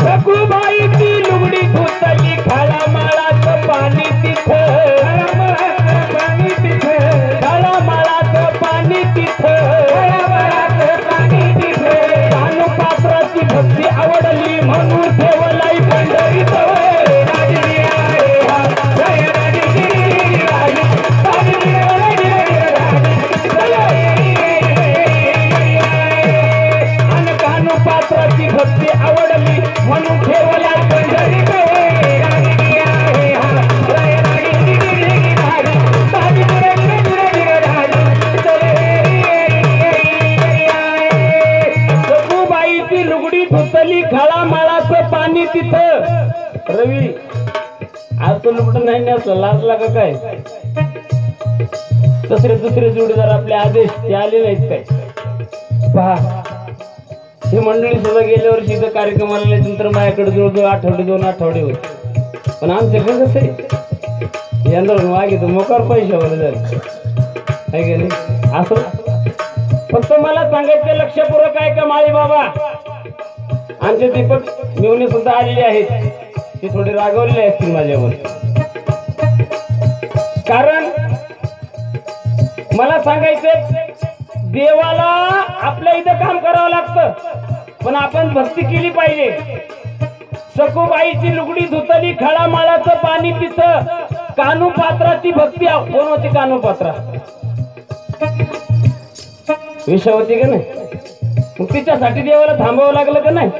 सगुबाईची लुगडी धुतली खाला माळाचं पाणी तिथे. पाणी तिथे. खाला आवडली म्हणून भक्ती आवडली म्हणून ठेवला पंढरी लुगडी धुतली खळा माळाचं पाणी तिथं. रवी आज तो लुगड नाही नेसलं लाजला का काय? दुसरे दुसरे जोडीदार आपले आदेश ते आले नाहीत काय? पहा. ही मंडळी सुद्धा गेल्या वर्षी इथं कार्यक्रमाला आल्यानंतर माझ्याकडे जवळजवळ आठवडे दोन आठवडे होते. पण आमच्याकडे कसं आहे? यंदा मागे तर मोकार पैशावर झालं. काय की नाही? असं. फक्त मला सांगायचं लक्षपूर्वक आहे का माळी बाबा. आमचे दीपक मिवणे सुद्धा आलेले आहेत. ते थोडे रागवलेले असतील माझ्यावर. कारण मला सांगायचं देवाला आपल्या इथं का लागतं पण आपण भक्ती केली पाहिजे. सखूबाईची लुगडी धुतली खळा माळाचं पाणी पित. कानू पात्राची भक्ती कोण होती कानू पात्रा विषय होती का नाही? मग तिच्यासाठी देवाला थांबावं लागलं का नाही?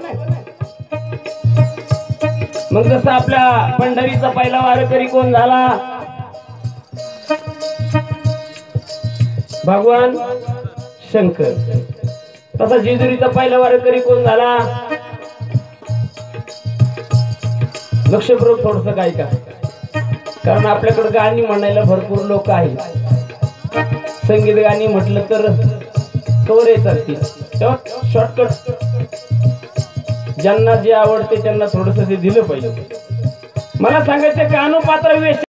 मग जसं आपल्या पंढरीचा पहिला वारकरी कोण झाला? भगवान शंकर. तसा जेजुरीचा पहिला वारकरी कोण झाला? लक्षपूर्वक थोडस काय का कारण आपल्याकडे गाणी म्हणायला भरपूर लोक आहेत. संगीत गाणी म्हटलं तर कवरे चालतील शॉर्टकट ज्यांना जे आवडते त्यांना थोडस ते दिलं पाहिजे. मला सांगायचं का अनुपात्र वेश